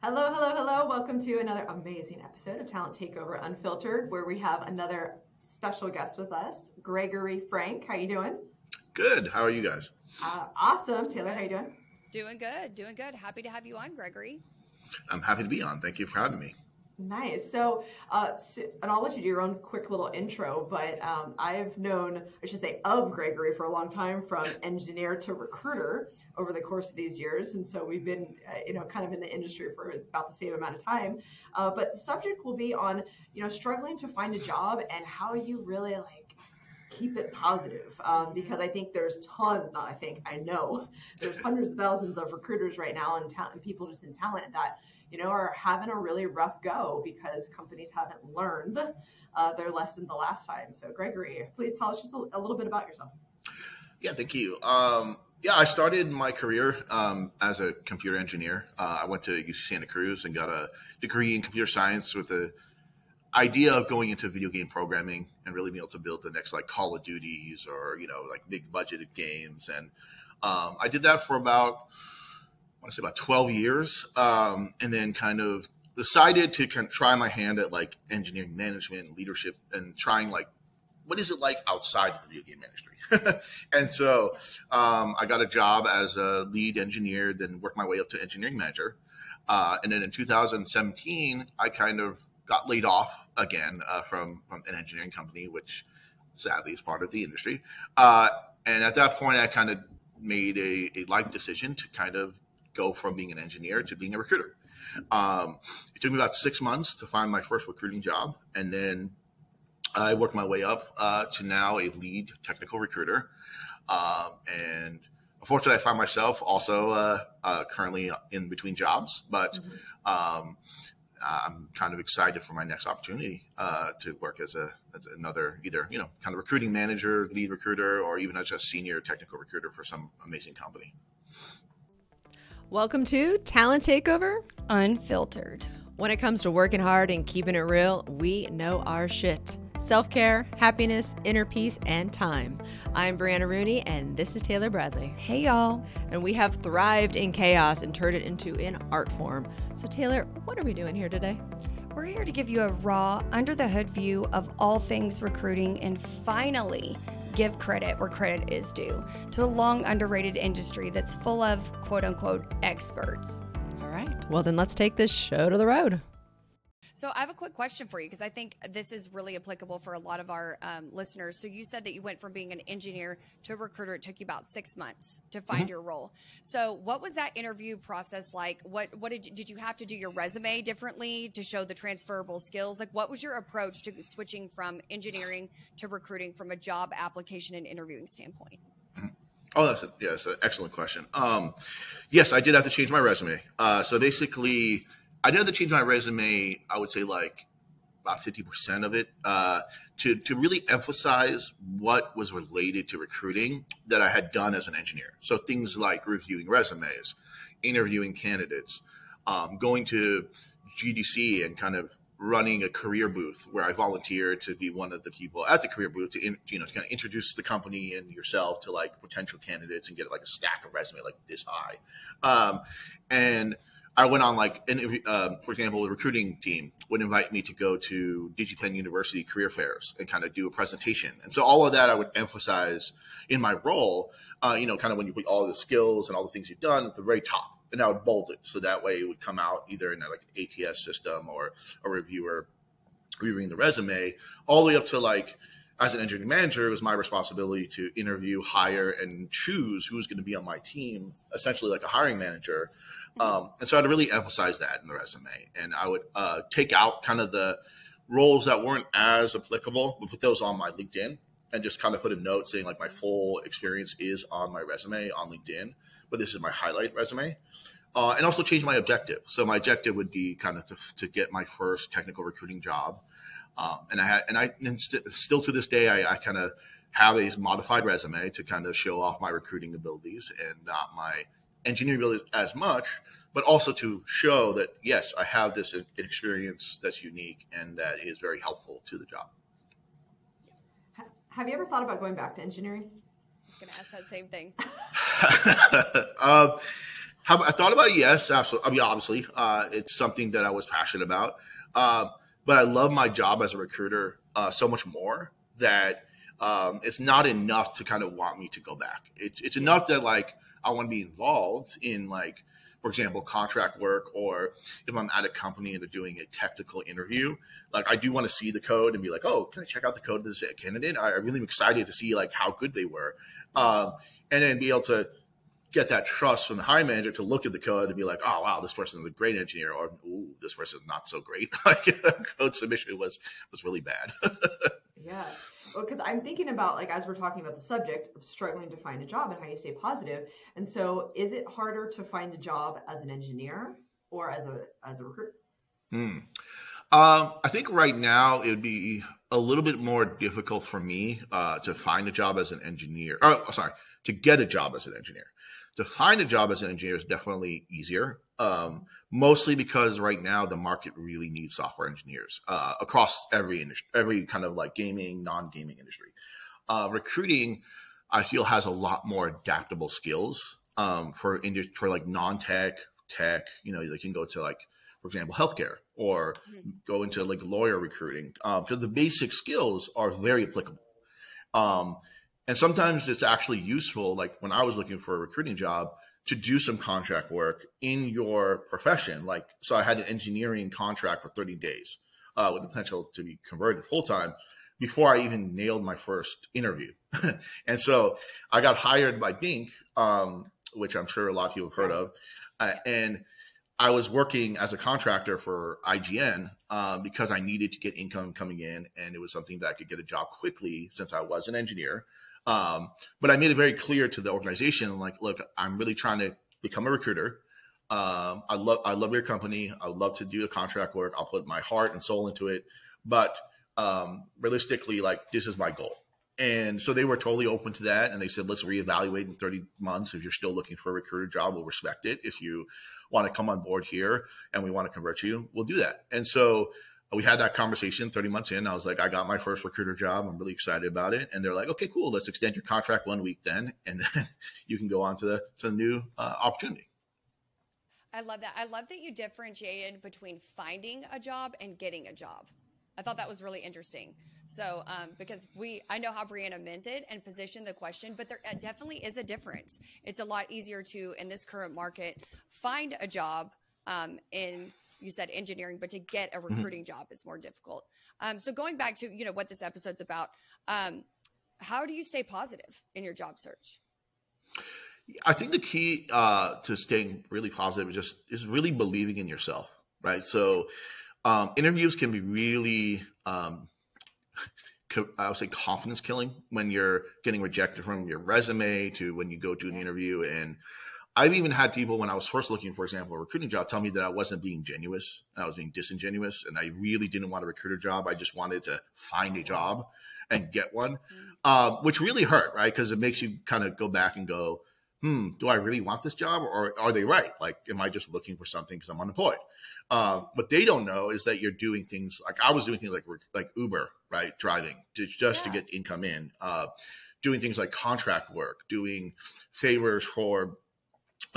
Hello, hello, hello. Welcome to another amazing episode of Talent Takeover Unfiltered, where we have another special guest with us, Gregory Frank. How you doing? Good. How are you guys? Uh, awesome. Taylor, how you doing? Doing good, doing good. Happy to have you on, Gregory. I'm happy to be on. Thank you for having me. Nice. So, uh, so, and I'll let you do your own quick little intro, but um, I've known, I should say, of Gregory for a long time, from engineer to recruiter over the course of these years, and so we've been, uh, you know, kind of in the industry for about the same amount of time. Uh, but the subject will be on, you know, struggling to find a job and how you really like keep it positive um, because I think there's tons, not I think, I know there's hundreds of thousands of recruiters right now and, ta- and people just in talent that you know, are having a really rough go because companies haven't learned uh, their lesson the last time. So, Gregory, please tell us just a, a little bit about yourself. Yeah, thank you. Um, yeah, I started my career um, as a computer engineer. Uh, I went to UC Santa Cruz and got a degree in computer science with the idea of going into video game programming and really being able to build the next like Call of Duties or you know like big budgeted games. And um, I did that for about I want to say about 12 years, um, and then kind of decided to kind of try my hand at like engineering management and leadership and trying like what is it like outside of the video game industry? and so um, I got a job as a lead engineer, then worked my way up to engineering manager. Uh, and then in 2017, I kind of got laid off again uh, from, from an engineering company, which sadly is part of the industry. Uh, and at that point, I kind of made a, a life decision to kind of go from being an engineer to being a recruiter. Um, it took me about six months to find my first recruiting job, and then I worked my way up uh, to now a lead technical recruiter. Um, and unfortunately, I find myself also uh, uh, currently in between jobs, but mm-hmm. um, I'm kind of excited for my next opportunity uh, to work as a as another either you know kind of recruiting manager, lead recruiter, or even as a senior technical recruiter for some amazing company. Welcome to Talent Takeover Unfiltered. When it comes to working hard and keeping it real, we know our shit. Self care, happiness, inner peace, and time. I'm Brianna Rooney, and this is Taylor Bradley. Hey, y'all. And we have thrived in chaos and turned it into an art form. So, Taylor, what are we doing here today? We're here to give you a raw, under the hood view of all things recruiting and finally give credit where credit is due to a long underrated industry that's full of quote unquote experts. All right. Well, then let's take this show to the road. So I have a quick question for you because I think this is really applicable for a lot of our um, listeners. So you said that you went from being an engineer to a recruiter. It took you about six months to find mm-hmm. your role. So what was that interview process like? What what did you, did you have to do your resume differently to show the transferable skills? Like what was your approach to switching from engineering to recruiting from a job application and interviewing standpoint? Oh, that's a, yeah, that's an excellent question. Um, yes, I did have to change my resume. Uh, so basically I did have to change my resume. I would say like about fifty percent of it uh, to to really emphasize what was related to recruiting that I had done as an engineer. So things like reviewing resumes, interviewing candidates, um, going to GDC and kind of running a career booth where I volunteered to be one of the people at the career booth to in, you know to kind of introduce the company and yourself to like potential candidates and get like a stack of resume like this high, um, and I went on like, an, uh, for example, the recruiting team would invite me to go to DigiPen University career fairs and kind of do a presentation. And so all of that I would emphasize in my role, uh, you know, kind of when you put all the skills and all the things you've done at the very top. And I would bold it so that way it would come out either in a, like an ATS system or a reviewer reviewing the resume, all the way up to like, as an engineering manager, it was my responsibility to interview, hire, and choose who's going to be on my team, essentially like a hiring manager um, and so I'd really emphasize that in the resume. And I would uh, take out kind of the roles that weren't as applicable, but put those on my LinkedIn and just kind of put a note saying like my full experience is on my resume on LinkedIn, but this is my highlight resume. Uh, and also change my objective. So my objective would be kind of to, to get my first technical recruiting job. Um, and I had, and I and st- still to this day, I, I kind of have a modified resume to kind of show off my recruiting abilities and not my engineering ability as much, but also to show that yes, I have this experience that's unique and that is very helpful to the job. Have you ever thought about going back to engineering? I was going to ask that same thing. uh, How, I thought about it. Yes, absolutely. I mean, obviously, uh, it's something that I was passionate about. Uh, but I love my job as a recruiter uh, so much more that um, it's not enough to kind of want me to go back. It's it's enough that like I want to be involved in like, for example, contract work, or if I'm at a company and they're doing a technical interview, like I do want to see the code and be like, oh, can I check out the code of this candidate? I really am excited to see like how good they were, um, and then be able to get that trust from the hiring manager to look at the code and be like, oh wow, this person is a great engineer, or ooh, this person is not so great. like the code submission was was really bad. yeah. Because I'm thinking about like as we're talking about the subject of struggling to find a job and how you stay positive. And so, is it harder to find a job as an engineer or as a as a recruiter? Hmm. Um, I think right now it would be a little bit more difficult for me uh, to find a job as an engineer. Oh, sorry, to get a job as an engineer to find a job as an engineer is definitely easier. Um, mostly because right now the market really needs software engineers uh, across every industry, every kind of like gaming, non-gaming industry. Uh, recruiting, I feel, has a lot more adaptable skills um, for industry for like non-tech, tech. You know, they can go to like, for example, healthcare or mm-hmm. go into like lawyer recruiting because um, the basic skills are very applicable. Um, and sometimes it's actually useful, like when I was looking for a recruiting job, to do some contract work in your profession. Like, so I had an engineering contract for 30 days uh, with the potential to be converted full time before I even nailed my first interview. and so I got hired by Dink, um, which I'm sure a lot of people have heard of. Uh, and I was working as a contractor for IGN uh, because I needed to get income coming in, and it was something that I could get a job quickly since I was an engineer. Um, but I made it very clear to the organization, like, look, I'm really trying to become a recruiter. Um, I love I love your company. I love to do the contract work. I'll put my heart and soul into it. But um, realistically, like this is my goal. And so they were totally open to that. And they said, let's reevaluate in 30 months. If you're still looking for a recruiter job, we'll respect it. If you want to come on board here and we want to convert you, we'll do that. And so we had that conversation 30 months in. I was like, I got my first recruiter job. I'm really excited about it. And they're like, okay, cool. Let's extend your contract one week then. And then you can go on to the, to the new uh, opportunity. I love that. I love that you differentiated between finding a job and getting a job. I thought that was really interesting. So, um, because we, I know how Brianna meant it and positioned the question, but there definitely is a difference. It's a lot easier to, in this current market, find a job um, in you said engineering, but to get a mm-hmm. recruiting mm-hmm. job is more difficult. Um, so going back to you know what this episode's about, um, how do you stay positive in your job search? I think the key uh, to staying really positive is just is really believing in yourself, right? So um, interviews can be really um, I would say confidence killing when you're getting rejected from your resume to when you go to an interview and I've even had people when I was first looking, for example, a recruiting job, tell me that I wasn't being genuine, I was being disingenuous, and I really didn't want a recruiter job. I just wanted to find a job and get one, mm-hmm. um, which really hurt, right? Because it makes you kind of go back and go, "Hmm, do I really want this job, or are they right? Like, am I just looking for something because I'm unemployed?" Uh, what they don't know is that you're doing things like I was doing things like like Uber, right, driving to, just yeah. to get income in, uh, doing things like contract work, doing favors for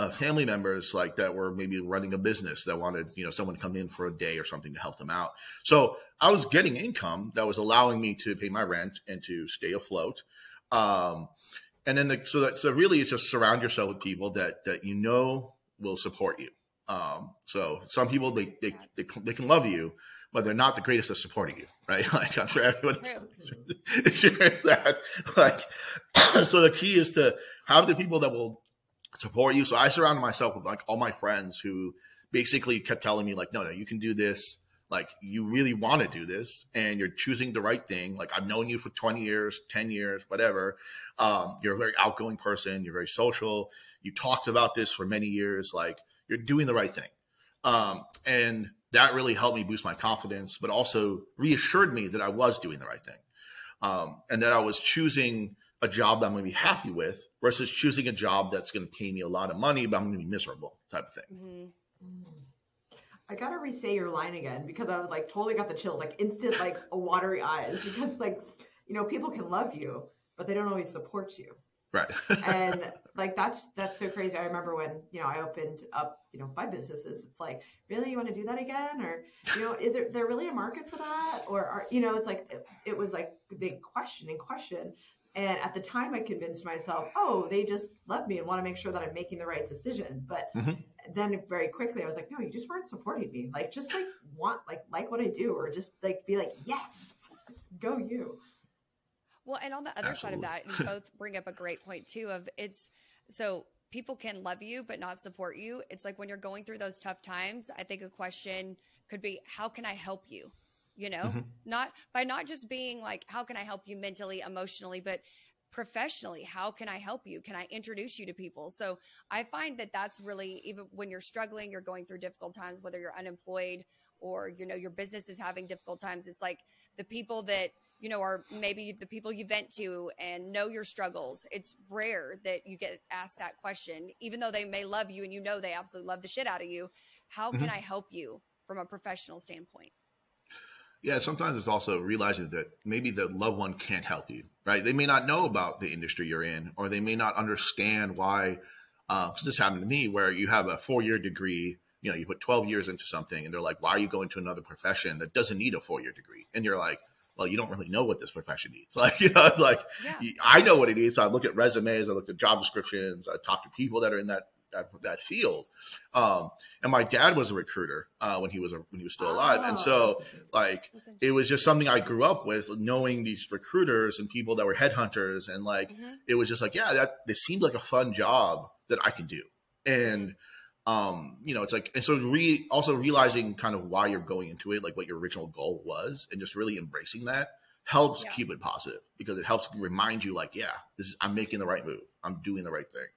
uh, family members like that were maybe running a business that wanted you know someone to come in for a day or something to help them out so i was getting income that was allowing me to pay my rent and to stay afloat um, and then the, so that so really it's just surround yourself with people that that you know will support you um, so some people they, they they they can love you but they're not the greatest at supporting you, right? Like I'm sure everyone experienced that. Like, so the key is to have the people that will support you. So I surrounded myself with like all my friends who basically kept telling me like, no, no, you can do this. Like you really want to do this and you're choosing the right thing. Like I've known you for 20 years, 10 years, whatever. Um, you're a very outgoing person. You're very social. You talked about this for many years. Like you're doing the right thing. Um, and that really helped me boost my confidence, but also reassured me that I was doing the right thing. Um, and that I was choosing a job that I'm going to be happy with versus choosing a job that's going to pay me a lot of money, but I'm going to be miserable type of thing. Mm-hmm. I gotta re-say your line again because I was like totally got the chills, like instant, like watery eyes. Because like, you know, people can love you, but they don't always support you. Right. and like that's that's so crazy. I remember when you know I opened up you know my businesses. It's like really you want to do that again, or you know is there there really a market for that, or are, you know it's like it, it was like the big question and question. And at the time, I convinced myself, oh, they just love me and want to make sure that I'm making the right decision. But Mhm. then very quickly, I was like, no, you just weren't supporting me. Like just like want like like what I do, or just like be like, yes, go you. Well, and on the other side of that, you both bring up a great point too of it's so people can love you but not support you. It's like when you're going through those tough times, I think a question could be how can I help you? You know, Mm-hmm. not by not just being like how can I help you mentally, emotionally, but professionally how can i help you? Can i introduce you to people? So i find that that's really even when you're struggling you're going through difficult times whether you're unemployed or you know your business is having difficult times it's like the people that you know are maybe the people you vent to and know your struggles it's rare that you get asked that question. Even though they may love you and you know they absolutely love the shit out of you how can i help you from a professional standpoint Yeah, sometimes it's also realizing that maybe the loved one can't help you, right? They may not know about the industry you're in, or they may not understand why. Uh, because this happened to me, where you have a four year degree, you know, you put 12 years into something, and they're like, why are you going to another profession that doesn't need a four year degree? And you're like, well, you don't really know what this profession needs. Like, you know, it's like, Yeah. I know what it needs. So I look at resumes, I look at job descriptions, I talk to people that are in that that, that field. Um, and my dad was a recruiter uh, when he was a, when he was still alive, and so like it was just something I grew up with, knowing these recruiters and people that were headhunters, and like Mhm. it was just like, yeah, that this seemed like a fun job that I can do, and um, you know, it's like, and so re also realizing kind of why you're going into it, like what your original goal was, and just really embracing that helps Yeah. keep it positive because it helps remind you, like, yeah, this is I'm making the right move, I'm doing the right thing.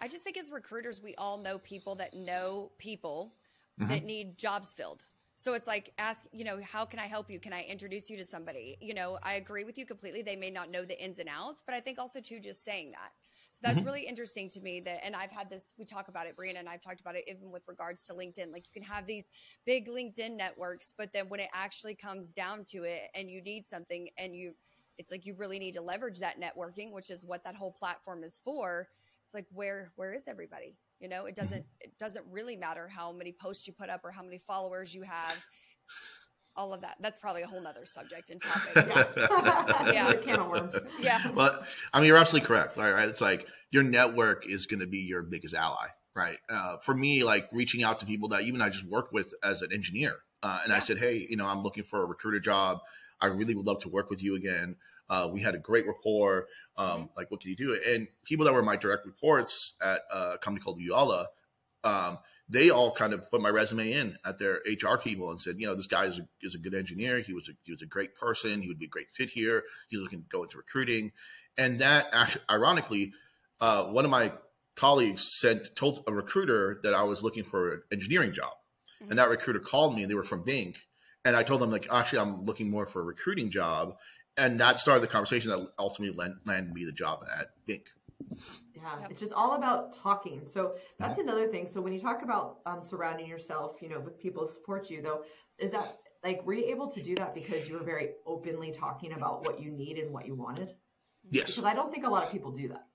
I just think as recruiters, we all know people that know people Mm-hmm. that need jobs filled. So it's like, ask, you know, how can I help you? Can I introduce you to somebody? You know, I agree with you completely. They may not know the ins and outs, but I think also, too, just saying that. So that's Mm-hmm. really interesting to me that, and I've had this, we talk about it, Brianna, and I've talked about it even with regards to LinkedIn. Like you can have these big LinkedIn networks, but then when it actually comes down to it and you need something and you, it's like you really need to leverage that networking, which is what that whole platform is for. It's like where where is everybody? You know, it doesn't it doesn't really matter how many posts you put up or how many followers you have. All of that. That's probably a whole nother subject and topic. yeah, Yeah. can yeah. Well, I mean, you're absolutely correct. Right, right? It's like your network is going to be your biggest ally, right? Uh, for me, like reaching out to people that even I just worked with as an engineer, uh, and I said, hey, you know, I'm looking for a recruiter job. I really would love to work with you again. Uh, we had a great rapport. Um, Like, what can you do? And people that were my direct reports at a company called Ooyala, um, they all kind of put my resume in at their HR people and said, you know, this guy is a, is a good engineer. He was a, he was a great person. He would be a great fit here. He's looking to go into recruiting. And that ironically, uh, one of my colleagues sent told a recruiter that I was looking for an engineering job, and that recruiter called me. and They were from Bink, and I told them like, actually, I'm looking more for a recruiting job, and that started the conversation that ultimately land, landed me the job at Bink. Yeah, Yep. it's just all about talking. So that's another thing. So when you talk about um, surrounding yourself, you know, with people who support you, though, is that like were you able to do that because you were very openly talking about what you need and what you wanted? Yes. Because I don't think a lot of people do that.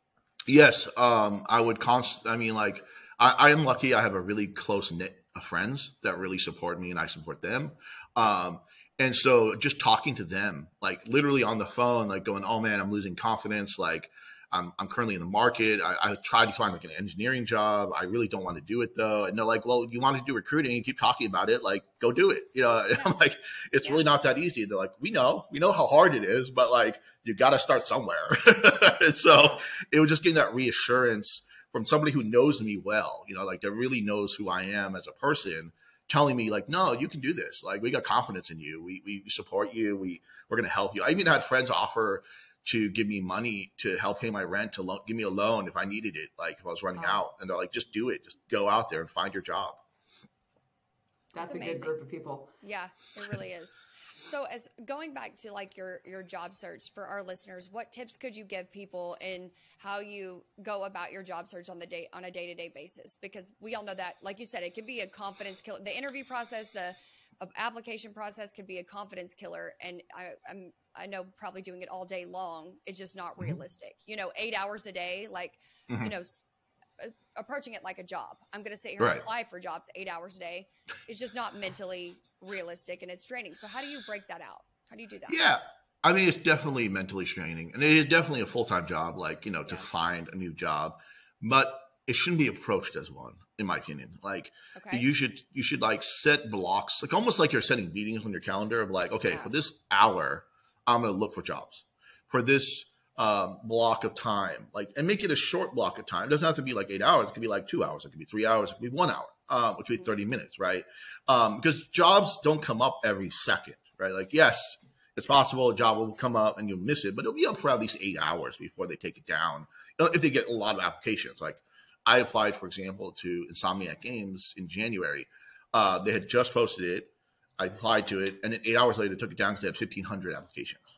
Yes, um, I would const. I mean, like, I, I am lucky. I have a really close knit of friends that really support me, and I support them. Um, and so, just talking to them, like literally on the phone, like going, "Oh man, I'm losing confidence." Like, I'm I'm currently in the market. I, I tried to find like an engineering job. I really don't want to do it though. And they're like, "Well, you want to do recruiting? You keep talking about it. Like, go do it." You know, I'm like, "It's really not that easy." They're like, "We know, we know how hard it is, but like, you got to start somewhere." and so it was just getting that reassurance from somebody who knows me well, you know, like that really knows who I am as a person, telling me like, no, you can do this. Like we got confidence in you. We we support you. We we're gonna help you. I even had friends offer to give me money to help pay my rent to lo- give me a loan if I needed it, like if I was running Wow. out. And they're like, just do it. Just go out there and find your job. That's, That's a good amazing. group of people. Yeah, it really is. So, as going back to like your your job search for our listeners, what tips could you give people in how you go about your job search on the day on a day to day basis? Because we all know that, like you said, it can be a confidence killer. The interview process, the application process could be a confidence killer, and I, I'm I know probably doing it all day long is just not Mm-hmm. realistic. You know, eight hours a day, like you Mhm. know, uh, approaching it like a job. I'm going to sit here Right. and apply for jobs eight hours a day. It's just not mentally realistic, and it's draining. So how do you break that out? How do you do that? Yeah. I mean, it's definitely mentally straining, and it is definitely a full time job. Like you know, to Yeah. find a new job, but it shouldn't be approached as one, in my opinion. Like Okay. you should you should like set blocks, like almost like you're setting meetings on your calendar of like, okay, Yeah. for this hour, I'm going to look for jobs. For this um, block of time, like, and make it a short block of time. It doesn't have to be like eight hours. It could be like two hours. It could be three hours. It could be one hour. Um, it could be 30 minutes, right? Um, because jobs don't come up every second, right? Like, yes, it's possible a job will come up and you'll miss it, but it'll be up for at least eight hours before they take it down. uh, If they get a lot of applications, like I applied, for example, to Insomniac Games in January. Uh, they had just posted it. I applied to it, and then eight hours later, they took it down because they had 1,500 applications.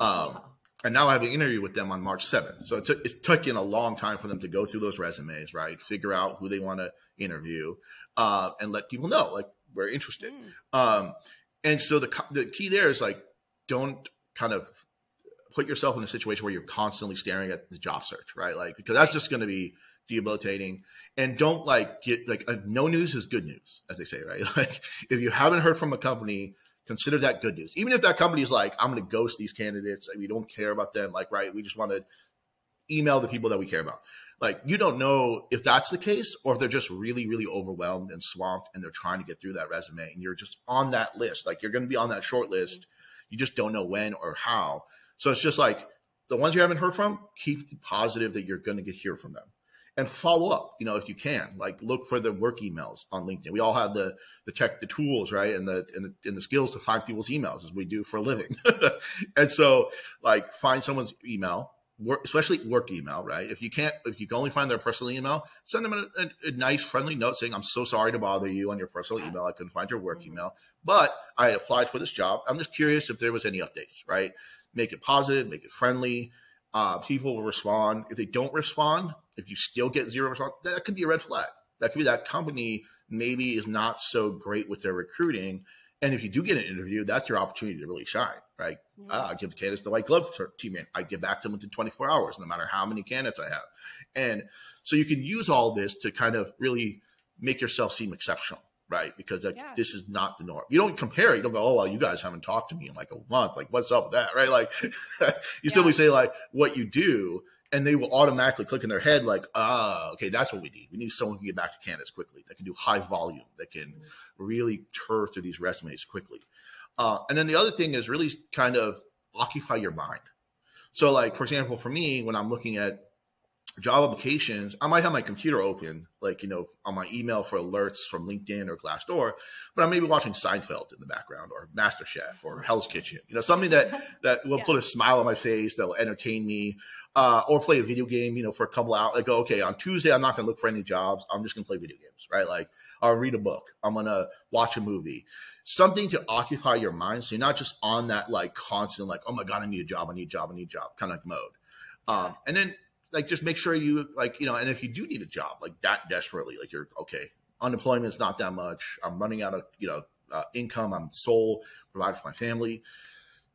Um, and now I have an interview with them on March 7th. So it took, it's taken a long time for them to go through those resumes, right? Figure out who they want to interview, uh, and let people know, like, we're interested. Mm. Um, and so the, the key there is like, don't kind of put yourself in a situation where you're constantly staring at the job search, right? Like, because that's just going to be debilitating. And don't like get like uh, no news is good news, as they say, right? Like, if you haven't heard from a company, consider that good news. Even if that company is like, I'm going to ghost these candidates, we don't care about them, like, right? We just want to email the people that we care about. Like, you don't know if that's the case or if they're just really, really overwhelmed and swamped and they're trying to get through that resume and you're just on that list. Like, you're going to be on that short list. You just don't know when or how. So it's just like the ones you haven't heard from, keep positive that you're going to get hear from them and follow up, you know, if you can, like look for the work emails on LinkedIn. We all have the, the tech, the tools, right. And the, and the, and the skills to find people's emails as we do for a living. and so like find someone's email, work, especially work email, right? If you can't, if you can only find their personal email, send them a, a, a nice friendly note saying, I'm so sorry to bother you on your personal email. I couldn't find your work email, but I applied for this job. I'm just curious if there was any updates, right? Make it positive, make it friendly. Uh, people will respond. If they don't respond, if you still get zero response, that could be a red flag. That could be that company maybe is not so great with their recruiting. And if you do get an interview, that's your opportunity to really shine, right? Mhm. Ah, I give candidates the white glove teammate. I get back to them within 24 hours, no matter how many candidates I have. And so you can use all this to kind of really make yourself seem exceptional, right? Because that, Yeah. this is not the norm. You don't compare. It, you don't go, oh, well, you guys haven't talked to me in like a month. Like, what's up with that, right? Like, you simply say like what you do, and they will automatically click in their head like, ah, okay, that's what we need. We need someone who can get back to candidates quickly, that can do high volume, that can really tur through these resumes quickly. Uh, and then the other thing is really kind of occupy your mind. So, like for example, for me, when I'm looking at job applications, I might have my computer open, like you know, on my email for alerts from LinkedIn or Glassdoor, but I may be watching Seinfeld in the background, or MasterChef, or Hell's Kitchen. You know, something that that will Yeah. put a smile on my face, that will entertain me, uh, or play a video game. You know, for a couple hours. Like, okay, on Tuesday, I'm not going to look for any jobs. I'm just going to play video games, right? Like, I'll read a book. I'm going to watch a movie. Something to occupy your mind, so you're not just on that like constant, like, oh my god, I need a job, I need a job, I need a job, kind of mode. Um, and then like just make sure you like you know and if you do need a job like that desperately like you're okay unemployment's not that much i'm running out of you know uh, income i'm sole provider for my family.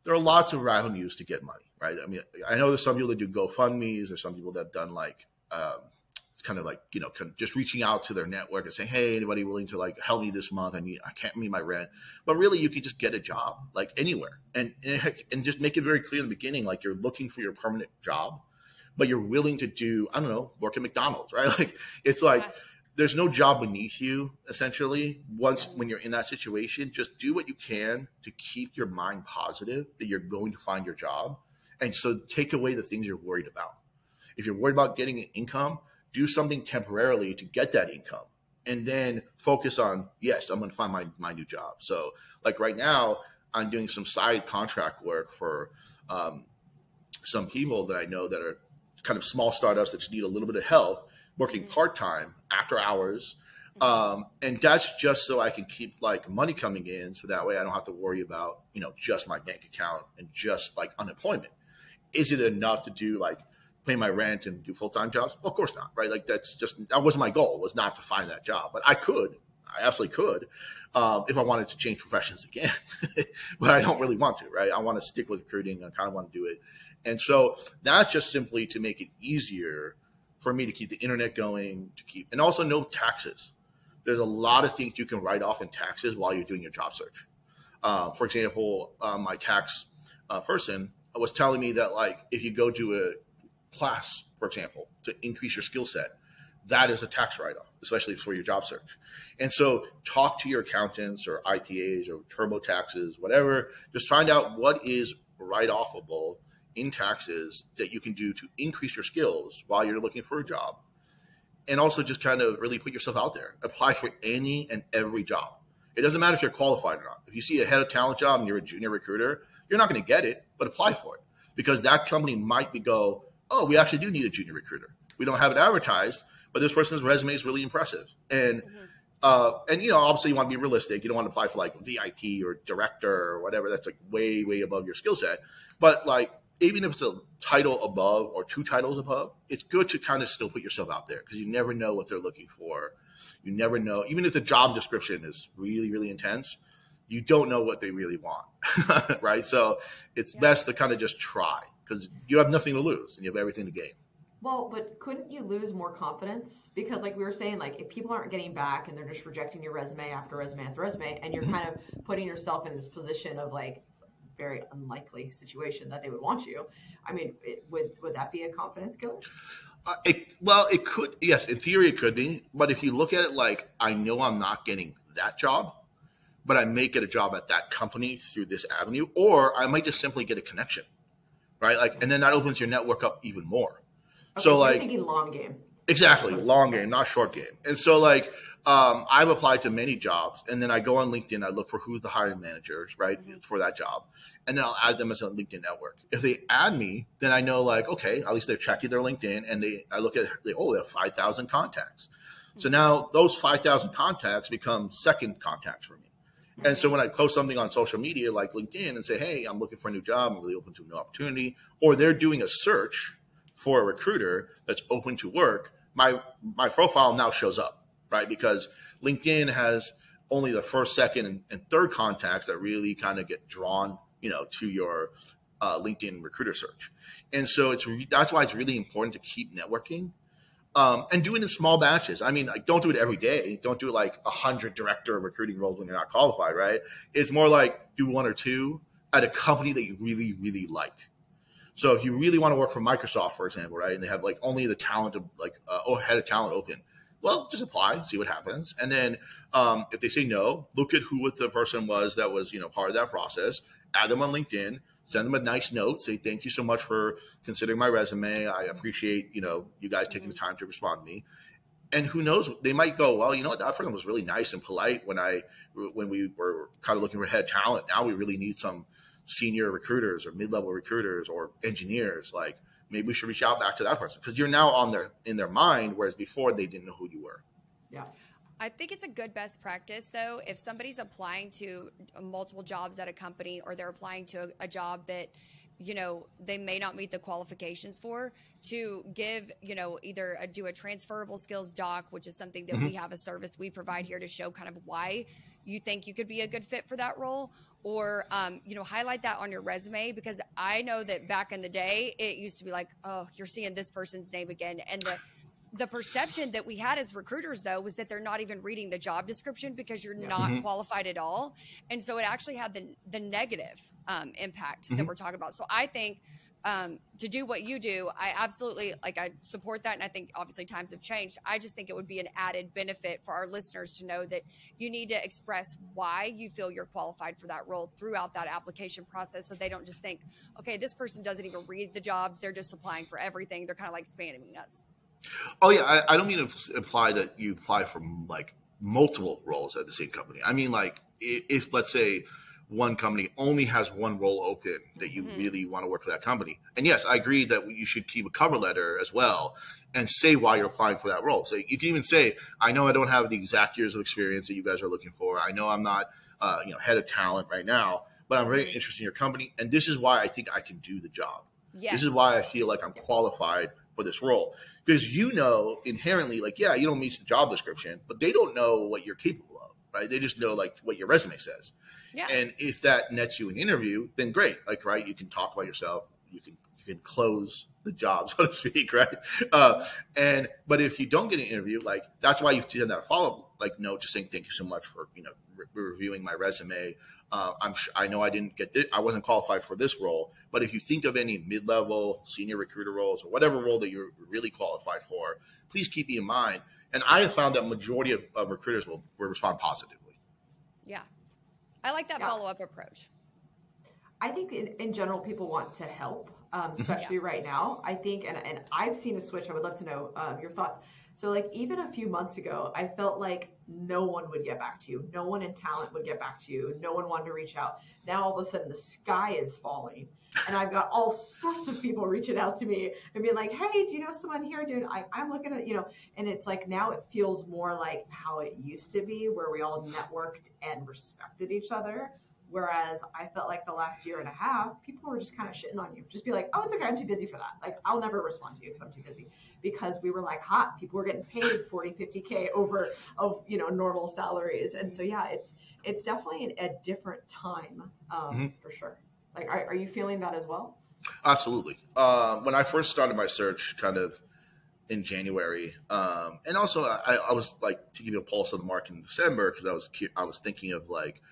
There are lots of avenues to get money right? I mean i know there's some people that do gofundme's there's some people that have done like um, it's kind of like you know just reaching out to their network and saying hey anybody willing to like help me this month? I mean i can't meet my rent. But really you could just get a job like anywhere. And and, and just make it very clear in the beginning like you're looking for your permanent job but you're willing to do i don't know work at mcdonald's right? Like it's like Yeah. there's no job beneath you essentially. Once when you're in that situation just do what you can to keep your mind positive that you're going to find your job. And so take away the things you're worried about. If you're worried about getting an income do something temporarily to get that income. And then focus on yes i'm going to find my, my new job. So like right now i'm doing some side contract work for um, some people that i know that are kind of small startups that just need a little bit of help working part-time after hours. Um, and that's just so i can keep like money coming in so that way i don't have to worry about you know just my bank account and just like unemployment. Is it enough to do like pay my rent and do full-time jobs? Well, of course not right? Like that's just that was my goal was not to find that job. But i could I absolutely could um, if I wanted to change professions again, but I don't really want to, right? I want to stick with recruiting. I kind of want to do it. And so that's just simply to make it easier for me to keep the internet going, to keep, and also no taxes. There's a lot of things you can write off in taxes while you're doing your job search. Uh, for example, uh, my tax uh, person was telling me that, like, if you go to a class, for example, to increase your skill set, that is a tax write off, especially for your job search. And so talk to your accountants or ITAs or turbo taxes, whatever. Just find out what is write offable in taxes that you can do to increase your skills while you're looking for a job. And also just kind of really put yourself out there. Apply for any and every job. It doesn't matter if you're qualified or not. If you see a head of talent job and you're a junior recruiter, you're not going to get it, but apply for it because that company might be go, oh, we actually do need a junior recruiter. We don't have it advertised, but this person's resume is really impressive. And mm-hmm. uh, and you know, obviously you want to be realistic. You don't want to apply for like VIP or director or whatever. That's like way, way above your skill set. But like even if it's a title above or two titles above, it's good to kind of still put yourself out there because you never know what they're looking for. You never know, even if the job description is really, really intense, you don't know what they really want, right? So it's yeah. best to kind of just try because you have nothing to lose and you have everything to gain. Well, but couldn't you lose more confidence? Because, like we were saying, like if people aren't getting back and they're just rejecting your resume after resume after resume, and you're mm-hmm. kind of putting yourself in this position of like very unlikely situation that they would want you. I mean, it, would would that be a confidence killer? Uh, it, well, it could. Yes, in theory, it could be. But if you look at it like, I know I'm not getting that job, but I may get a job at that company through this avenue, or I might just simply get a connection, right? Like, and then that opens your network up even more. Okay, so, so like, thinking long game. Exactly, long game, not short game. And so, like, um, I've applied to many jobs, and then I go on LinkedIn. I look for who's the hiring managers, right, mm-hmm. for that job, and then I'll add them as a LinkedIn network. If they add me, then I know like, okay, at least they're checking their LinkedIn, and they I look at they, oh, they have five thousand contacts. Mm-hmm. So now those five thousand contacts become second contacts for me. Mm-hmm. And so when I post something on social media like LinkedIn and say, hey, I'm looking for a new job, I'm really open to a new opportunity, or they're doing a search for a recruiter that's open to work, my my profile now shows up right? Because LinkedIn has only the first, second, and, and third contacts that really kind of get drawn, you know, to your uh, LinkedIn recruiter search. And so it's that's why it's really important to keep networking um, and doing in small batches. I mean, like, don't do it every day. Don't do like a hundred director recruiting roles when you're not qualified, right? It's more like do one or two at a company that you really, really like. So if you really want to work for Microsoft, for example, right, and they have like only the talent of like uh, or head of talent open, well, just apply, see what happens. And then um, if they say no, look at who the person was that was, you know, part of that process, add them on LinkedIn, send them a nice note, say, thank you so much for considering my resume. I appreciate, you know, you guys taking the time to respond to me. And who knows, they might go, well, you know what, that person was really nice and polite when I, when we were kind of looking for head talent. Now we really need some senior recruiters or mid-level recruiters or engineers. Like, maybe we should reach out back to that person because you're now on their in their mind, whereas before they didn't know who you were. Yeah. I think it's a good best practice though if somebody's applying to multiple jobs at a company or they're applying to a, a job that you know they may not meet the qualifications for to give you know either a, do a transferable skills doc which is something that mm-hmm. we have a service we provide here to show kind of why you think you could be a good fit for that role or um, you know highlight that on your resume because i know that back in the day it used to be like oh you're seeing this person's name again and the the perception that we had as recruiters though was that they're not even reading the job description because you're yeah. not mm-hmm. qualified at all and so it actually had the the negative um, impact mm-hmm. that we're talking about so i think um, to do what you do, I absolutely like I support that, and I think obviously times have changed. I just think it would be an added benefit for our listeners to know that you need to express why you feel you're qualified for that role throughout that application process, so they don't just think, okay, this person doesn't even read the jobs; they're just applying for everything. They're kind of like spamming us. Oh yeah, I, I don't mean to imply that you apply for like multiple roles at the same company. I mean like if, if let's say one company only has one role open that you mm-hmm. really want to work for that company. And yes, I agree that you should keep a cover letter as well and say why you're applying for that role. So you can even say, I know I don't have the exact years of experience that you guys are looking for. I know I'm not, uh, you know, head of talent right now, but I'm very interested in your company. And this is why I think I can do the job. Yes. This is why I feel like I'm qualified for this role because you know inherently like yeah you don't meet the job description but they don't know what you're capable of right they just know like what your resume says Yeah. and if that nets you an interview then great like right you can talk about yourself you can you can close the job so to speak right uh, and but if you don't get an interview like that's why you send that follow up, like note just saying thank you so much for you know re- reviewing my resume uh, I'm sh- I know I didn't get this, I wasn't qualified for this role, but if you think of any mid-level senior recruiter roles or whatever role that you're really qualified for, please keep me in mind. And I have found that majority of, of recruiters will, will respond positively. yeah. I like that Yeah. follow up approach. I think in, in general, people want to help, um, especially right now. I think, and, and I've seen a switch. I would love to know um, your thoughts. So, like, even a few months ago, I felt like no one would get back to you. No one in talent would get back to you. No one wanted to reach out. Now, all of a sudden, the sky is falling. And I've got all sorts of people reaching out to me and being like, hey, do you know someone here, dude? I, I'm looking at, you know, and it's like now it feels more like how it used to be, where we all networked and respected each other. Whereas I felt like the last year and a half, people were just kind of shitting on you. Just be like, oh, it's okay. I'm too busy for that. Like, I'll never respond to you because I'm too busy. Because we were like hot. People were getting paid 40, 50K over of, you know, normal salaries. And so, yeah, it's, it's definitely a different time um, Mhm. for sure. Like, are, are you feeling that as well? Absolutely. Um, when I first started my search, kind of in January, um, and also I, I was like taking a pulse of the market in December because I was I was thinking of like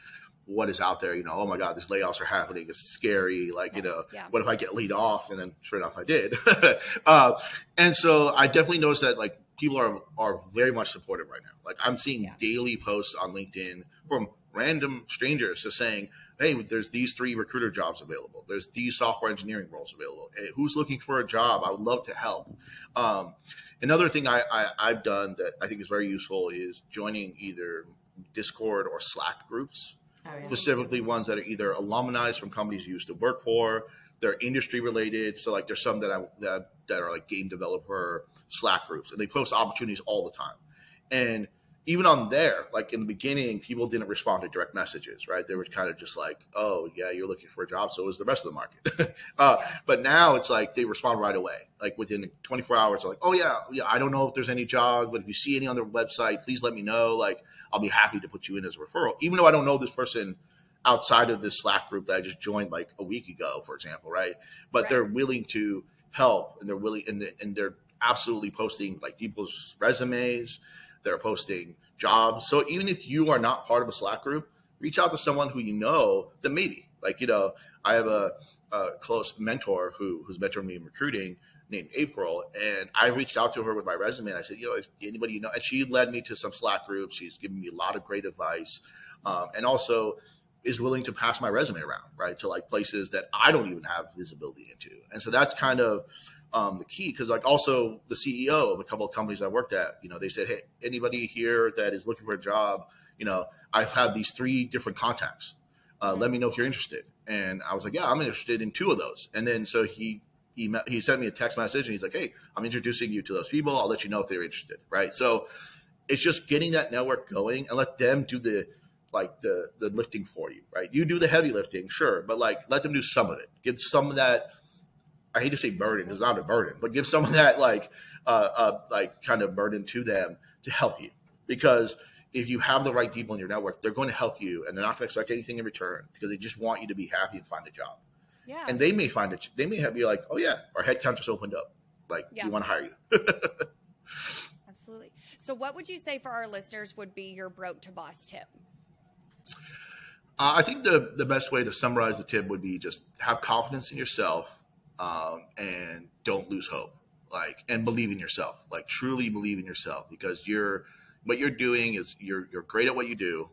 what is out there. You know, oh my god, these layoffs are happening. It's scary. Like you know, Yeah. what if I get laid off? And then sure enough, I did. uh, and so I definitely noticed that like people are are very much supportive right now. Like I'm seeing Yeah. daily posts on LinkedIn from random strangers just saying, "Hey, there's these three recruiter jobs available. There's these software engineering roles available. Hey, who's looking for a job? I would love to help." Um, another thing I, I I've done that I think is very useful is joining either Discord or Slack groups Oh, specifically ones that are either alumni from companies you used to work for, they're industry related. So like there's some that I that that are like game developer Slack groups, and they post opportunities all the time. And even on there, like in the beginning, people didn't respond to direct messages, right? They were kind of just like, "Oh, yeah, you're looking for a job, so is the rest of the market." uh, but now it's like they respond right away, like within 24 hours. They're like, "Oh yeah, yeah, I don't know if there's any job, but if you see any on their website, please let me know. Like, I'll be happy to put you in as a referral, even though I don't know this person outside of this Slack group that I just joined like a week ago, for example, right? But Right. they're willing to help, and they're willing, and, and they're absolutely posting like people's resumes. They're posting jobs. So even if you are not part of a Slack group, reach out to someone who you know that maybe, like you know, I have a, a close mentor who who's mentoring me in recruiting named April, and I reached out to her with my resume. and I said, you know, if anybody you know, and she led me to some Slack groups. She's given me a lot of great advice, um, and also is willing to pass my resume around, right, to like places that I don't even have visibility into. And so that's kind of um, the key because like also the CEO of a couple of companies I worked at, you know, they said, hey, anybody here that is looking for a job, you know, I've had these three different contacts. Uh, let me know if you're interested. And I was like, yeah, I'm interested in two of those. And then so he he, he sent me a text message and he's like, hey, I'm introducing you to those people. I'll let you know if they're interested, right? So it's just getting that network going and let them do the like the the lifting for you, right? You do the heavy lifting, sure, but like let them do some of it. Give some of that. I hate to say burden; it's not a burden, but give some of that like uh, uh like kind of burden to them to help you because if you have the right people in your network, they're going to help you, and they're not going to expect anything in return because they just want you to be happy and find a job. Yeah. And they may find it. They may have be like, "Oh yeah, our headcount just opened up. Like Yeah. we want to hire you." Absolutely. So, what would you say for our listeners would be your broke to boss tip? Uh, I think the the best way to summarize the tip would be just have confidence in yourself um, and don't lose hope. Like and believe in yourself. Like truly believe in yourself because you're what you're doing is you're you're great at what you do.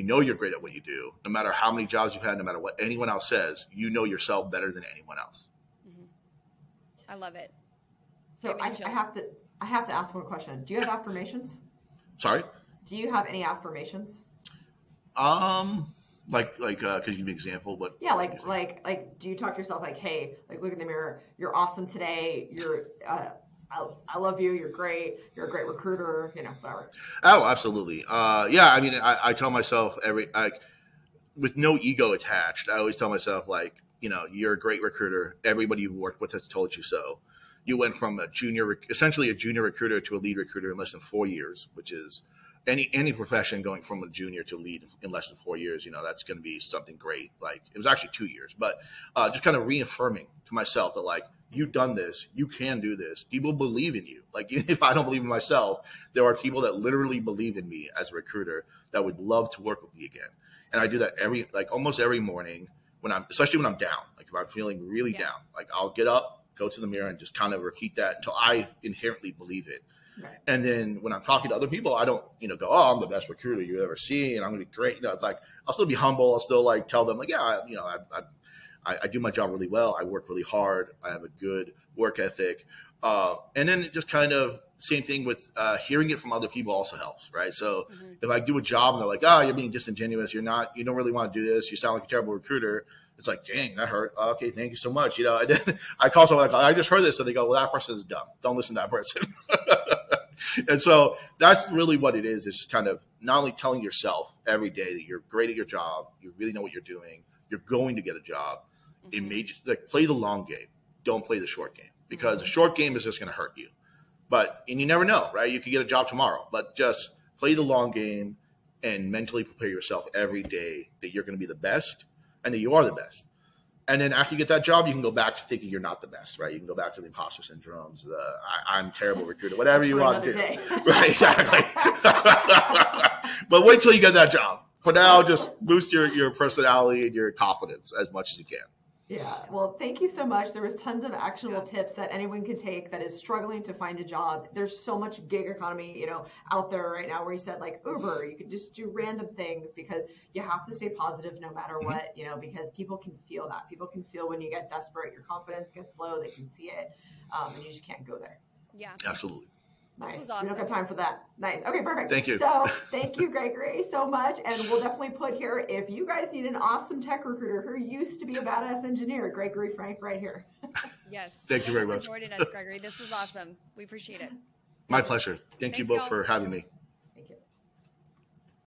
You know you're great at what you do. No matter how many jobs you've had, no matter what anyone else says, you know yourself better than anyone else. I love it. So I, I have to I have to ask one question. Do you have affirmations? Sorry. Do you have any affirmations? Um, like like uh, could you give me an example? But Yeah, like like like do you talk to yourself like, hey, like look in the mirror, you're awesome today, you're uh, I, I love you, you're great, you're a great recruiter, you know, whatever. Oh, absolutely. Uh, yeah, I mean, I, I tell myself every with no ego attached. I always tell myself like, you know, you're a great recruiter. Everybody you've worked with has told you so. you went from a junior, essentially a junior recruiter to a lead recruiter in less than four years, which is any any profession going from a junior to lead in less than four years. You know, that's going to be something great. Like it was actually two years, but uh, just kind of reaffirming to myself that like you've done this, you can do this. People believe in you. Like even if I don't believe in myself, there are people that literally believe in me as a recruiter that would love to work with me again. And I do that every like almost every morning when I'm especially when I'm down. Like if I'm feeling really Yeah. down, like I'll get up, go to the mirror and just kind of repeat that until I inherently believe it. Right. And then when I'm talking to other people, I don't, you know, go, "Oh, I'm the best recruiter you ever seen. and I'm gonna be great." You know, it's like I'll still be humble. I'll still like tell them, like, "Yeah, I, you know, I, I, I, I do my job really well. I work really hard. I have a good work ethic." Uh, and then it just kind of same thing with uh, hearing it from other people also helps, right? So Mhm. if I do a job and they're like, "Oh, you're being disingenuous. You're not. You don't really want to do this. You sound like a terrible recruiter." It's like, dang, that hurt. Okay, thank you so much. You know, and then I call someone like, I just heard this, and they go, "Well, that person is dumb. Don't listen to that person." and so that's really what it is. It's just kind of not only telling yourself every day that you're great at your job, you really know what you're doing, you're going to get a job. It may just like play the long game. Don't play the short game because the short game is just going to hurt you. But and you never know, right? You could get a job tomorrow, but just play the long game and mentally prepare yourself every day that you're going to be the best and that you are the best. And then after you get that job, you can go back to thinking you're not the best, right? You can go back to the imposter syndromes, the I, I'm terrible recruiter, whatever you want to do. day. Right, exactly. but wait till you get that job. For now, just boost your, your personality and your confidence as much as you can. Yeah, well, thank you so much. There was tons of actionable Yeah. tips that anyone could take that is struggling to find a job. There's so much gig economy, you know, out there right now where you said like Uber, you could just do random things because you have to stay positive no matter Mm-hmm. what, you know, because people can feel that. People can feel when you get desperate, your confidence gets low, they can see it, um, and you just can't go there. Yeah. Absolutely. This Nice. was We don't have time for that. Nice. Okay, perfect. Thank you. So thank you, Gregory, so much. And we'll definitely put here if you guys need an awesome tech recruiter who used to be a badass engineer, Gregory Frank right here. Yes. Thank you very much. for joining us, Gregory. This was awesome. We appreciate it. My pleasure. Thank you Thanks, both y'all. for having me.